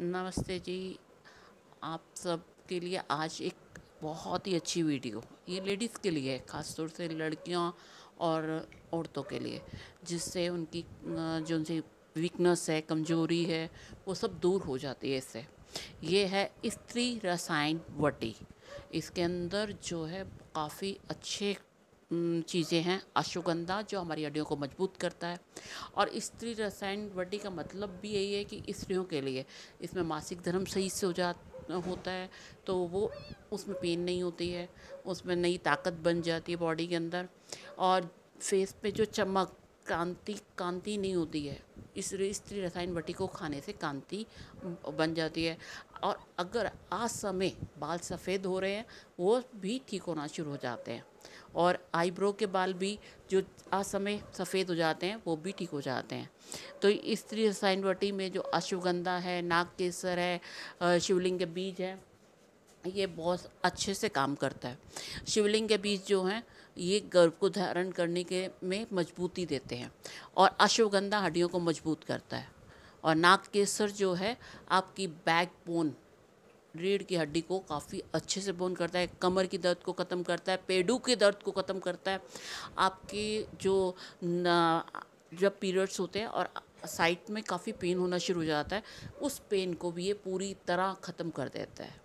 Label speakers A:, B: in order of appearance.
A: नमस्ते जी। आप सब के लिए आज एक बहुत ही अच्छी वीडियो। ये लेडीज़ के लिए है, ख़ासतौर से लड़कियाँ और औरतों के लिए, जिससे उनकी जो उनसे वीकनेस है, कमज़ोरी है, वो सब दूर हो जाती है इससे। ये है स्त्री रसायन वटी। इसके अंदर जो है काफ़ी अच्छे चीज़ें हैं। अश्वगंधा जो हमारी हड्डियों को मज़बूत करता है। और स्त्री रसायन वड्डी का मतलब भी यही है कि स्त्रियों के लिए। इसमें मासिक धर्म सही से हो जा होता है तो वो उसमें पेन नहीं होती है। उसमें नई ताकत बन जाती है बॉडी के अंदर। और फेस पे जो चमक कांति कांति नहीं होती है। इस स्त्री रसायन बटी को खाने से कांति बन जाती है। और अगर आज समय बाल सफ़ेद हो रहे हैं, वो भी ठीक होना शुरू हो जाते हैं। और आईब्रो के बाल भी जो आज समय सफ़ेद हो जाते हैं, वो भी ठीक हो जाते हैं। तो स्त्री रसायन बटी में जो अश्वगंधा है नाग केसर है शिवलिंग के बीज है ये बहुत अच्छे से काम करता है। शिवलिंग के बीज जो हैं, ये गर्भ को धारण करने के में मजबूती देते हैं और अश्वगंधा हड्डियों को मज़बूत करता है। और नाग केसर जो है, आपकी बैक बोन रीढ़ की हड्डी को काफ़ी अच्छे से बोन करता है, कमर की दर्द को ख़त्म करता है, पेडू के दर्द को ख़त्म करता है। आपके जो जब पीरियड्स होते हैं और साइड में काफ़ी पेन होना शुरू हो जाता है, उस पेन को भी ये पूरी तरह ख़त्म कर देता है।